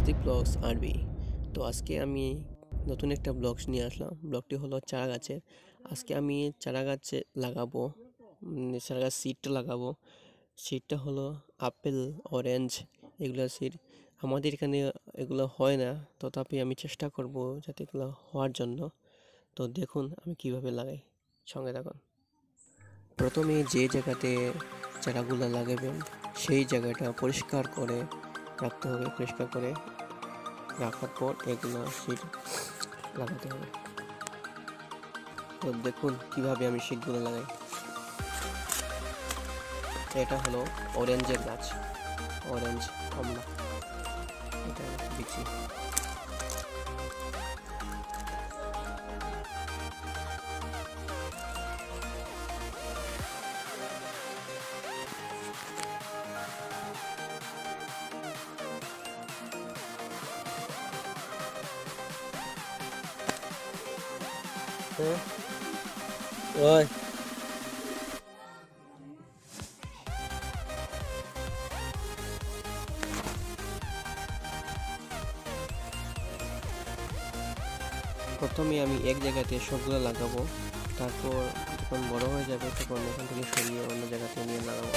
নাস্তিক ব্লগস আরবি তো আজকে আমি নতুন একটা ব্লগস নিয়ে আসলাম। ব্লগটি হলো চারা গাছের। আজকে আমি চারা গাছে লাগাবো চারা গাছ সিডটা লাগাবো। সিডটা হলো আপেল অরেঞ্জ এগুলো সিড আমাদের এখানে এগুলো হয় না। তথাপি আমি চেষ্টা করব যাতে এগুলো হওয়ার জন্য। তো দেখুন আমি কীভাবে লাগাই। সঙ্গে থাকুন। প্রথমে যে জায়গাতে চারাগুলো লাগাবেন, সেই জায়গাটা পরিষ্কার করে রাখতে হবে, পরিষ্কার করে রাখার পর এগুলো শীত লাগাতে হবে। তো দেখুন কীভাবে আমি শীতগুলো লাগাই। এটা হলো অরেঞ্জের গাছ অরেঞ্জ কমলা। এটা বিচি। ওই। প্রথমে আমি এক জায়গাতে সবগুলো লাগাবো। তারপর যখন বড় হয়ে যাবে তখন এখান থেকে সরিয়ে অন্য জায়গাতে নিয়ে লাগাবো।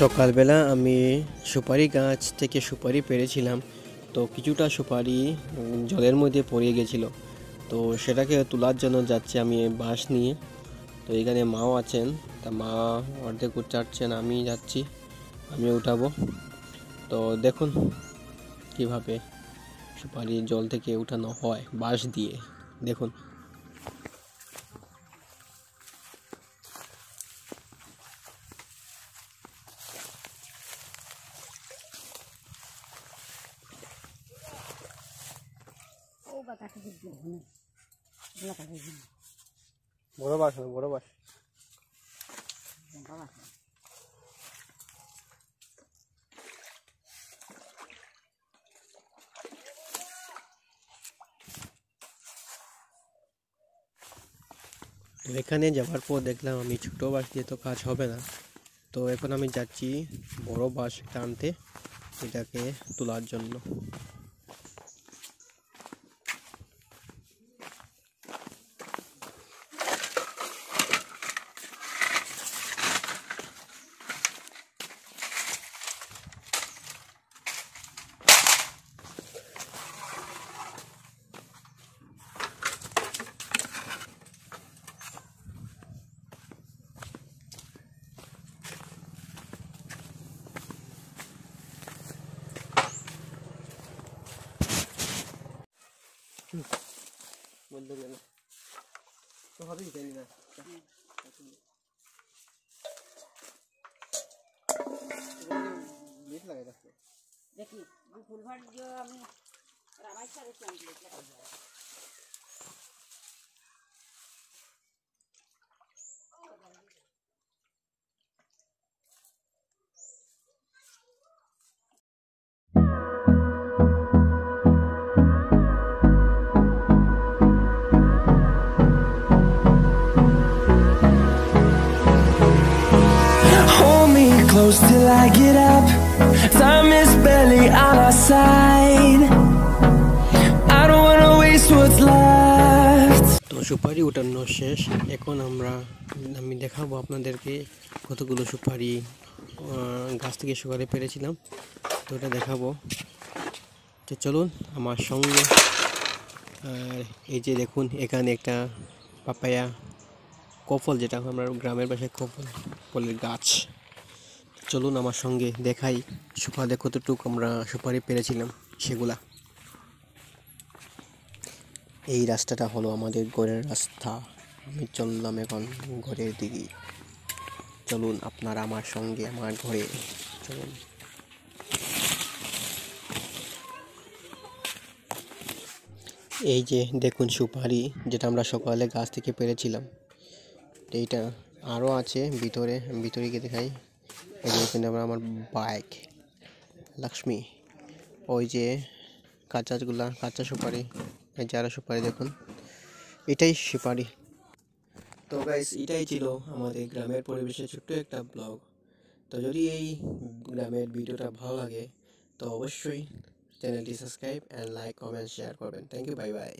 সকালবেলা আমি সুপারি গাছ থেকে সুপারি পেরেছিলাম। তো কিছুটা সুপারি জলের মধ্যে পড়ে গেছিল। তো সেটাকে তোলার জন্য যাচ্ছি আমি বাঁশ নিয়ে। তো এখানে মাও আছেন, তা মা অর্ধেক উঠাচ্ছেন আমি যাচ্ছি, আমি উঠাবো। তো দেখুন কীভাবে সুপারি জল থেকে উঠানো হয় বাঁশ দিয়ে। দেখুন। ও বা কাছে দিতে হবে, বড় বড় তো এখানে যাওয়ার পর দেখলাম আমি ছোটো বাস দিয়ে তো কাজ হবে না। তো এখন আমি যাচ্ছি বড় বাস টানতে, এটাকে তোলার জন্য। ধরে না তো হবেই জানি না লেট লাগে রাখতে দেখি ফুল ভাট দিয়ে আমি close till I get up. Time is barely on our side. I don't wanna waste what's left. তো সুপারি উঠানো শেষ এখন আমরা, আমি দেখাবো আপনাদেরকে কতগুলো সুপারি গাছ থেকে সকালে পেরেছিলাম তো এটা দেখাবো তো চলুন আমার সঙ্গে আর এই যে দেখুন, এখানে একটা পাপায়া কফল, যেটা আমরা গ্রামের বাসায় কফল ফলের গাছ চলুন আমার সঙ্গে দেখাই সুপারে কতটুকু আমরা সুপারি পেরেছিলাম সেগুলা। এই রাস্তাটা হলো আমাদের ঘরের রাস্তা। আমি চললাম এখন ঘরের দিকে। চলুন আপনারা আমার সঙ্গে আমার ঘরে চলুন। এই যে দেখুন সুপারি, যেটা আমরা সকালে গাছ থেকে পেরেছিলাম। এইটা আরও আছে ভিতরে ভিতরে গিয়ে দেখাই। এই যে আমরা আমার বাইক লক্ষ্মী ওই যে কাঁচাগুলা কাঁচা সুপারি, এই যারা সুপারি দেখুন, এটাই সুপারি। তো গাইস এটাই ছিল আমাদের গ্রামের পরিবেশের ছোট্ট একটা ব্লগ তো যদি এই গ্রামের ভিডিওটা ভালো লাগে, তো অবশ্যই চ্যানেলটি subscribe and like comment share করবেন। Thank you bye bye